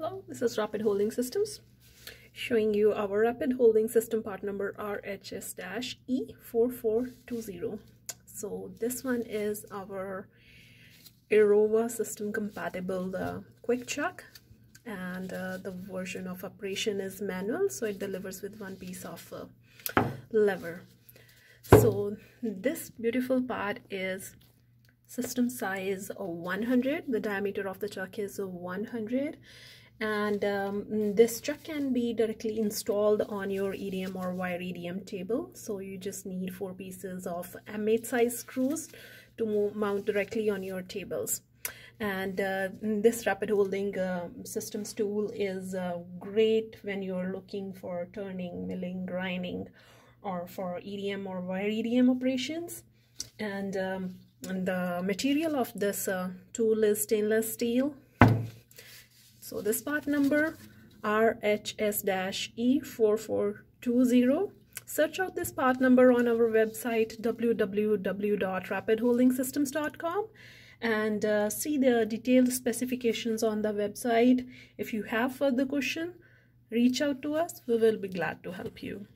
Hello, this is Rapid Holding Systems showing you our Rapid Holding System part number RHS-E4420. So this one is our EROWA system compatible uh, quick chuck and uh, the version of operation is manual so it delivers with one piece of uh, lever. So this beautiful part is system size 100 the diameter of the chuck is 100 and um, this chuck can be directly installed on your EDM or wire EDM table. So you just need four pieces of M8 size screws to mount directly on your tables. And uh, this rapid holding uh, systems tool is uh, great when you're looking for turning milling grinding or for EDM or wire EDM operations. And, um, and the material of this uh, tool is stainless steel so this part number RHS-E4420. Search out this part number on our website www.rapidholdingsystems.com and uh, see the detailed specifications on the website. If you have further question, reach out to us. We will be glad to help you.